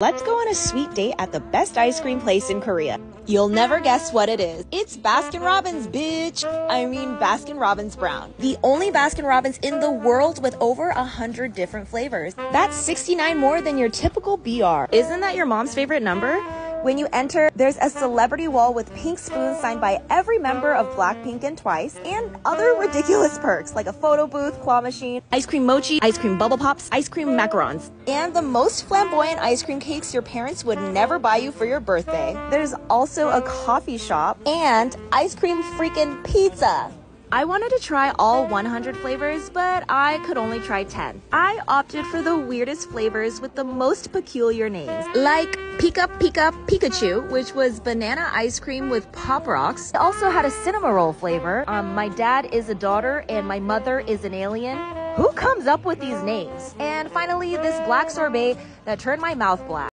Let's go on a sweet date at the best ice cream place in Korea. You'll never guess what it is. It's Baskin Robbins, bitch. I mean Baskin Robbins Brown. The only Baskin Robbins in the world with over a hundred different flavors. That's 69 more than your typical BR. Isn't that your mom's favorite number? When you enter, there's a celebrity wall with pink spoons signed by every member of Blackpink and Twice, and other ridiculous perks like a photo booth, claw machine, ice cream mochi, ice cream bubble pops, ice cream macarons, and the most flamboyant ice cream cakes your parents would never buy you for your birthday. There's also a coffee shop and ice cream freaking pizza. I wanted to try all 100 flavors, but I could only try 10. I opted for the weirdest flavors with the most peculiar names, like Pika Pika Pikachu, which was banana ice cream with pop rocks. It also had a Cinnamoroll flavor. Um, my dad is a daughter and my mother is an alien. Who comes up with these names? And finally, this black sorbet that turned my mouth black.